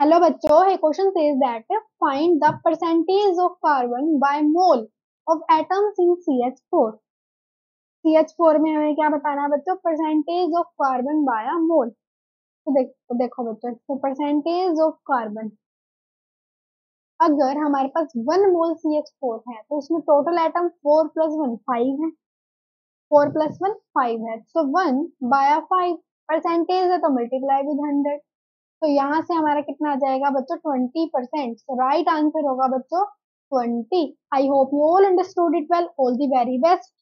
Hello बच्चों ये question says that find the percentage of carbon by mole of atoms in CH4 CH4 में हमें क्या बताना है बच्चों? Percentage of carbon by mole तो देखो तो देखो बच्चों तो परसेंटेज ऑफ़ कार्बन अगर हमारे पास one mole C H four है तो उसमें total atom four plus one five है. फोर प्लस वन फाइव है. तो वन बाय फाइव परसेंटेज है तो मल्टीप्लाई विद हंड्रेड तो यहाँ से हमारा कितना आ जाएगा बच्चों? ट्वेंटी परसेंट राइट आंसर होगा बच्चों twenty I hope you all understood it well all the very best